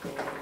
school.